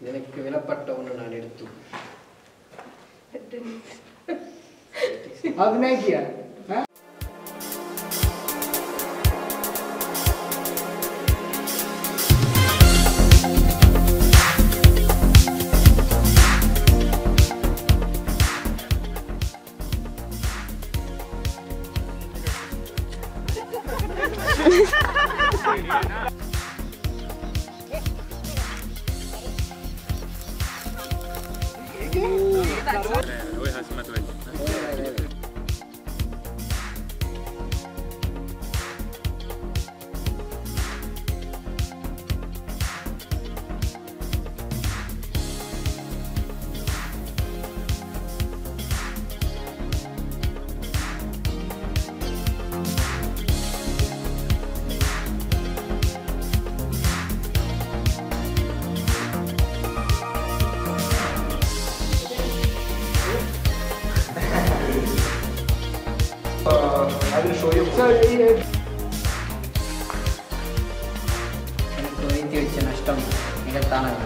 எனக்கு விலப்பட்ட ஒன்று நான் எடுத்து அதுனா கியா Yeah. Gracias. 还是说用这一人。എനിക്ക് വെച്ച് നഷ്ടം നികത്താനുള്ള